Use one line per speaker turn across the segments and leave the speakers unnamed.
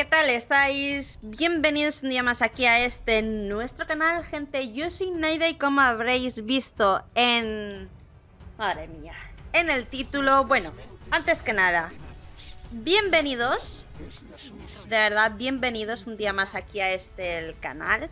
¿qué tal estáis? Bienvenidos un día más aquí a este nuestro canal, gente. Yo soy Naida y como habréis visto en... Madre mía. En el título, bueno, antes que nada, bienvenidos. De verdad, bienvenidos un día más aquí a este canal.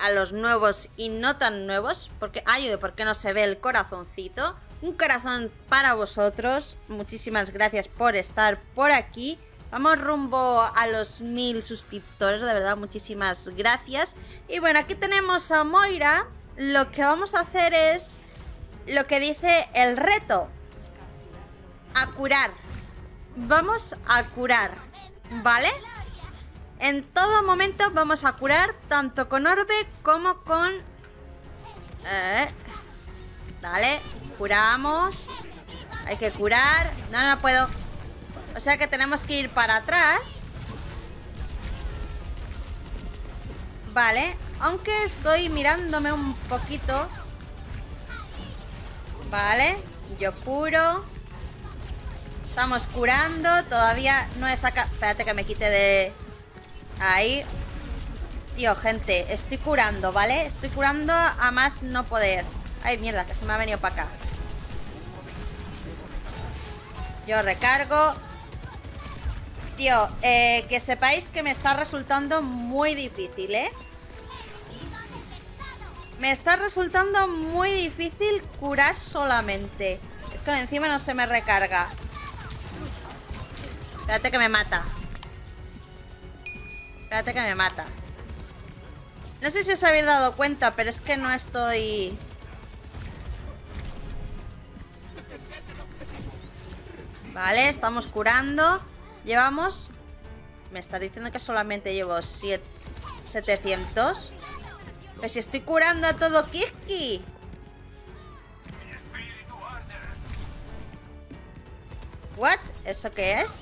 A los nuevos y no tan nuevos. Porque, ay, ¿por qué no se ve el corazoncito? Un corazón para vosotros. Muchísimas gracias por estar por aquí. Vamos rumbo a los mil suscriptores, de verdad, muchísimas gracias. Y bueno, aquí tenemos a Moira. Lo que vamos a hacer es lo que dice el reto. A curar. Vamos a curar, ¿vale? En todo momento vamos a curar, tanto con orbe como con... Eh, vale, curamos. Hay que curar. No, no puedo. O sea que tenemos que ir para atrás. Vale. Aunque estoy mirándome un poquito. Vale. Yo curo. Estamos curando. Todavía no he sacado... Espérate que me quite de... Ahí. Tío, gente. Estoy curando, ¿vale? Estoy curando a más no poder. Ay, mierda, que se me ha venido para acá. Yo recargo. Tío, eh, que sepáis que me está resultando muy difícil, ¿eh? Me está resultando muy difícil curar solamente. Es que encima no se me recarga. Espérate que me mata. Espérate que me mata. No sé si os habéis dado cuenta, pero es que no estoy... Vale, estamos curando. Llevamos... Me está diciendo que solamente llevo 700. Pero si estoy curando a todo Kiski. ¿What? ¿Eso qué es?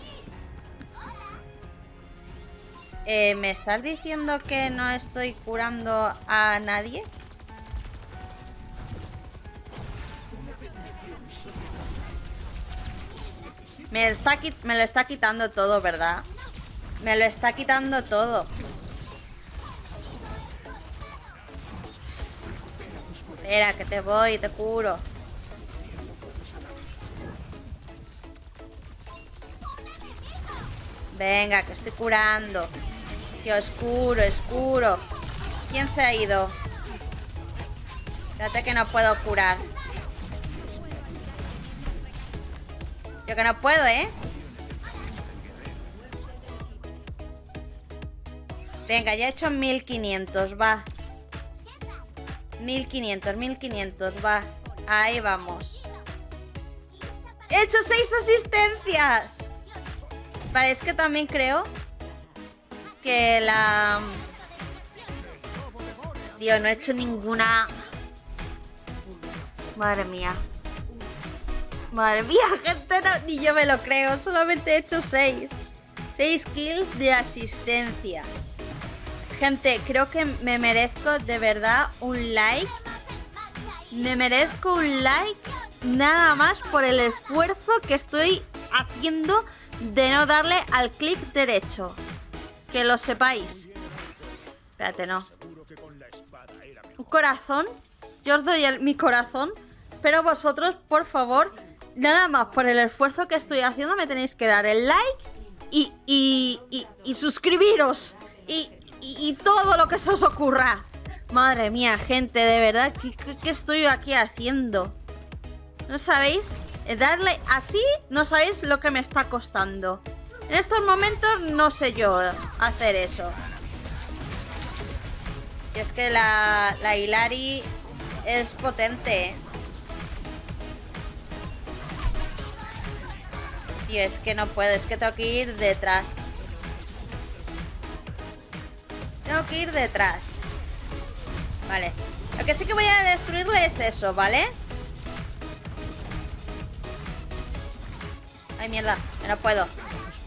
Eh, ¿Me estás diciendo que no estoy curando a nadie? Me, está, me lo está quitando todo, ¿verdad? Me lo está quitando todo. Espera, que te voy, te curo. Venga, que estoy curando. Tío, oscuro, oscuro. ¿Quién se ha ido? Espérate que no puedo curar. Yo que no puedo, ¿eh? Venga, ya he hecho 1500, va. 1500, 1500, va. Ahí vamos. He hecho 6 asistencias. Vale, es que también creo que la... Dios, no he hecho ninguna... Madre mía. Madre mía, gente, ni yo me lo creo. Solamente he hecho 6. 6 kills de asistencia. Gente, creo que me merezco de verdad un like. Me merezco un like nada más por el esfuerzo que estoy haciendo de no darle al clic derecho. Que lo sepáis. Espérate, no. Un corazón. Yo os doy mi corazón. Pero vosotros, por favor, nada más por el esfuerzo que estoy haciendo, me tenéis que dar el like y, y, suscribiros. Y, y, todo lo que se os ocurra. Madre mía, gente, de verdad, ¿qué, qué, estoy aquí haciendo? ¿No sabéis? Eh, darle así, no sabéis lo que me está costando. En estos momentos no sé yo hacer eso. Y es que la, la Hilari es potente. Tío, es que no puedo, es que tengo que ir detrás. Tengo que ir detrás. Vale. Lo que sí que voy a destruirle es eso, ¿vale? Ay, mierda, no puedo.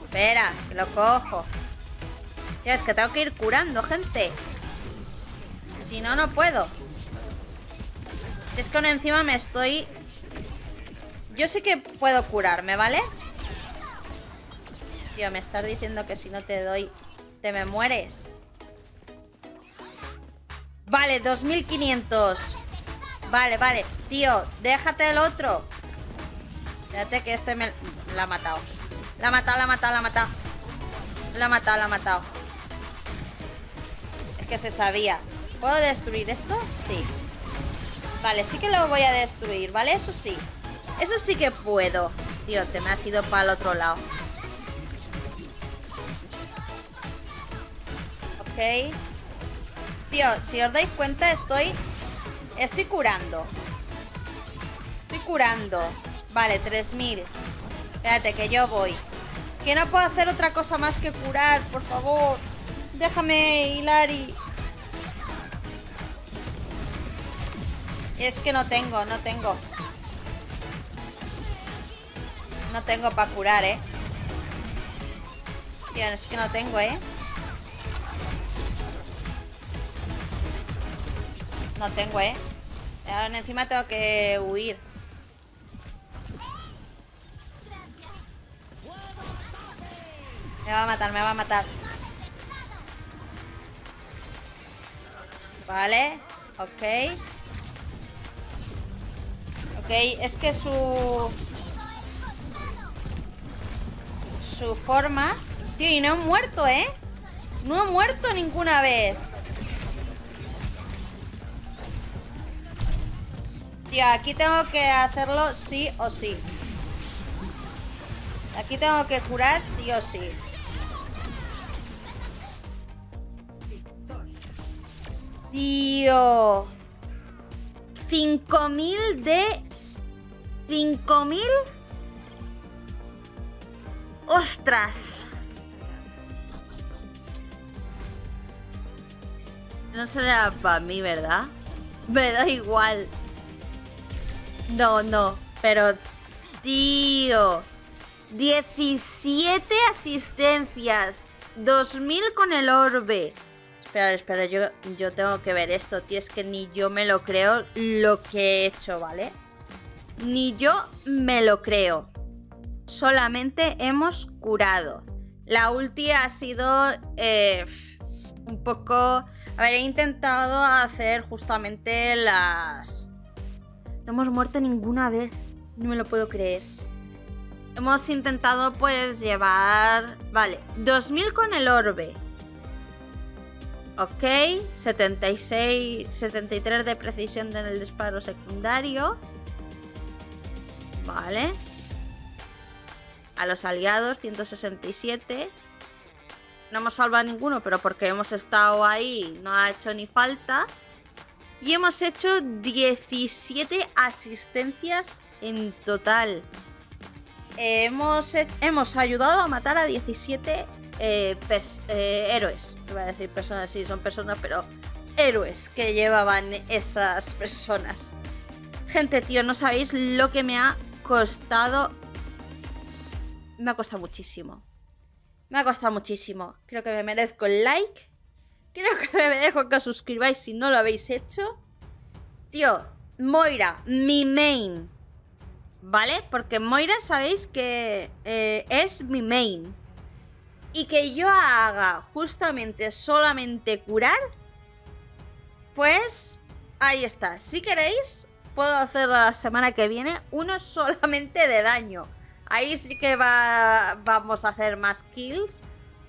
Espera, que lo cojo. Tío, es que tengo que ir curando, gente. Si no, no puedo. Es que encima me estoy... Yo sé que puedo curarme, ¿vale? Tío, me estás diciendo que si no te doy Te me mueres. Vale, 2500. Vale, vale. Tío, déjate el otro. Fíjate que este me... La ha matado. La ha matado, la ha matado, la ha matado. La ha matado, la ha matado. Es que se sabía. ¿Puedo destruir esto? Sí. Vale, sí que lo voy a destruir, ¿vale? Eso sí. Eso sí que puedo. Tío, te me has ido para el otro lado. Tío, si os dais cuenta, estoy... Estoy curando. Estoy curando. Vale, 3000. Espérate, que yo voy. Que no puedo hacer otra cosa más que curar, por favor. Déjame, Hilari. Es que no tengo, no tengo. No tengo para curar, ¿eh? Tío, es que no tengo, ¿eh? No tengo, ¿eh? Ahora encima tengo que huir. Me va a matar, me va a matar. Vale, ok. Ok, es que su... Su forma... Tío, y no he muerto, ¿eh? No he muerto ninguna vez. Tío, aquí tengo que hacerlo sí o sí. Aquí tengo que curar sí o sí. Tío. 5000 de... 5000... ¡Ostras! No será para mí, ¿verdad? Me da igual. No, no. Pero, tío. 17 asistencias. 2000 con el orbe. Espera, espera, yo, yo tengo que ver esto, tío. Es que ni yo me lo creo lo que he hecho, ¿vale? Ni yo me lo creo. Solamente hemos curado. La ulti ha sido eh, un poco... A ver, he intentado hacer justamente las no hemos muerto ninguna vez. No me lo puedo creer. Hemos intentado pues llevar... Vale, 2000 con el orbe. Ok, 76, 73 de precisión en el disparo secundario. Vale. A los aliados, 167. No hemos salvado ninguno, pero porque hemos estado ahí no ha hecho ni falta. Y hemos hecho 17 asistencias en total. hemos, hemos ayudado a matar a 17 eh, eh, héroes. Iba a decir personas, sí, son personas, pero héroes que llevaban esas personas. Gente, tío, no sabéis lo que me ha costado. Me ha costado muchísimo. Me ha costado muchísimo. Creo que me merezco el like Creo que me dejo que os suscribáis si no lo habéis hecho. Tío, Moira, mi main. ¿Vale? Porque Moira sabéis que eh, es mi main. Y que yo haga justamente solamente curar. Pues ahí está. Si queréis, puedo hacer la semana que viene uno solamente de daño. Ahí sí que va, vamos a hacer más kills.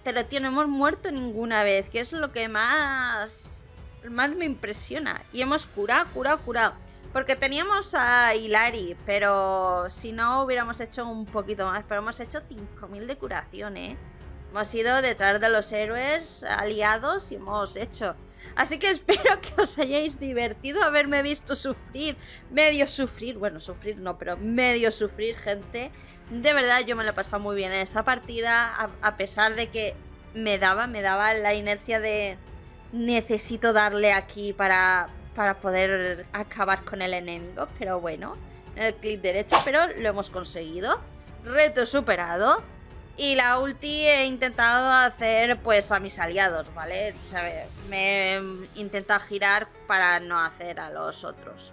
Pero, tío, no hemos muerto ninguna vez, que es lo que más, más me impresiona. Y hemos curado, curado, curado. Porque teníamos a Hilari, pero si no hubiéramos hecho un poquito más. Pero hemos hecho 5.000 de curación, ¿eh? Hemos ido detrás de los héroes aliados y hemos hecho. Así que espero que os hayáis divertido haberme visto sufrir, medio sufrir, bueno, sufrir no, pero medio sufrir, gente. De verdad, yo me lo he pasado muy bien en esta partida, a, pesar de que me daba, me daba la inercia de necesito darle aquí para, para poder acabar con el enemigo, pero bueno, en el clic derecho, pero lo hemos conseguido. Reto superado. Y la ulti he intentado hacer pues a mis aliados, ¿vale? Me he intentado girar para no hacer a los otros.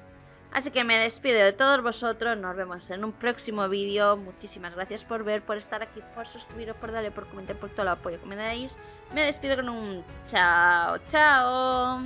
Así que me despido de todos vosotros, nos vemos en un próximo vídeo. Muchísimas gracias por ver, por estar aquí, por suscribiros, por darle, por comentar, por todo el apoyo que me dais. Me despido con un chao, chao.